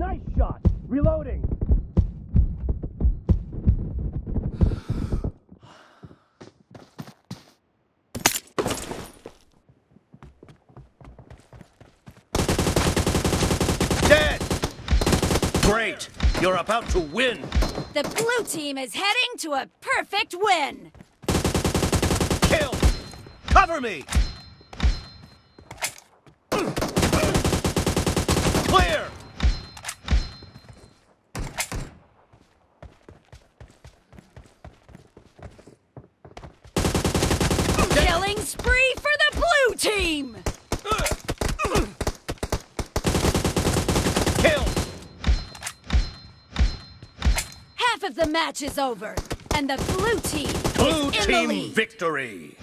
Nice shot. Reloading. Dead. Great. You're about to win. The blue team is heading to a perfect win. Kill. Cover me. Clear. Spree for the blue team. Kill. Half of the match is over, and the blue team Blue is in the team victory.